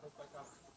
Пока.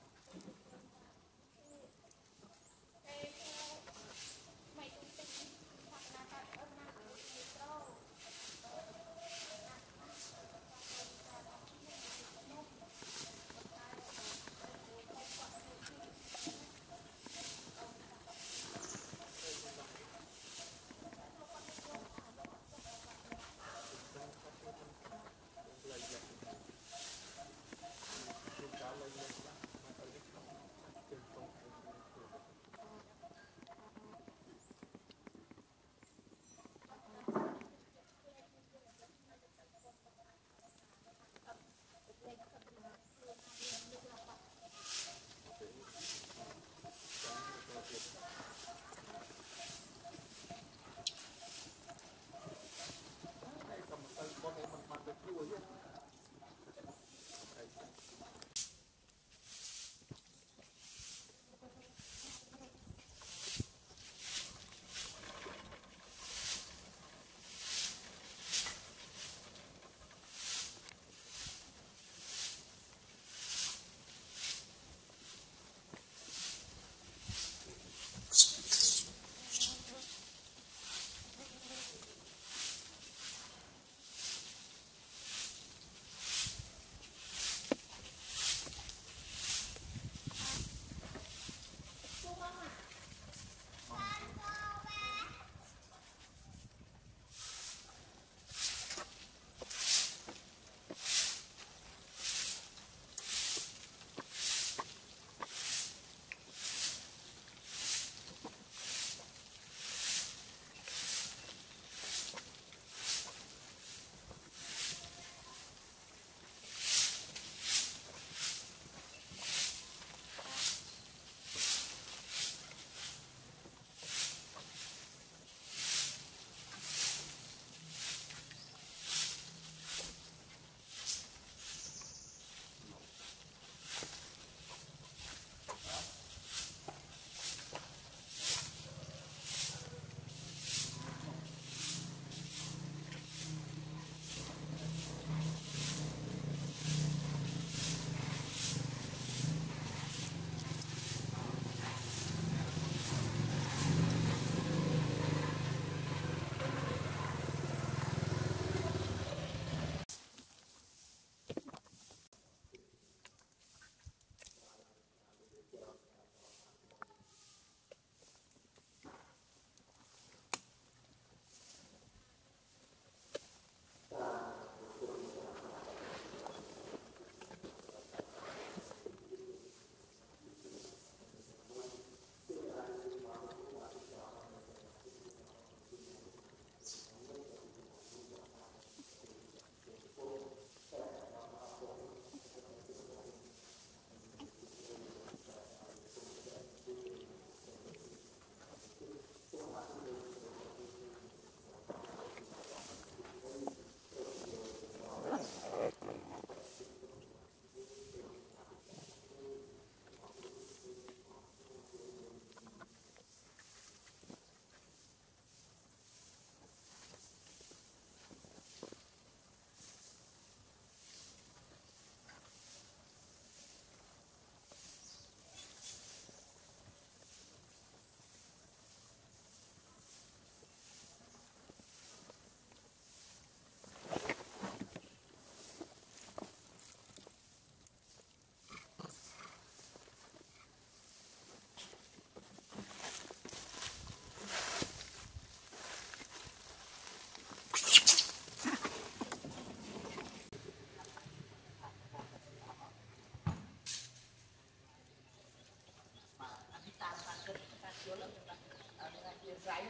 Amin lagi saya.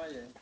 Moje.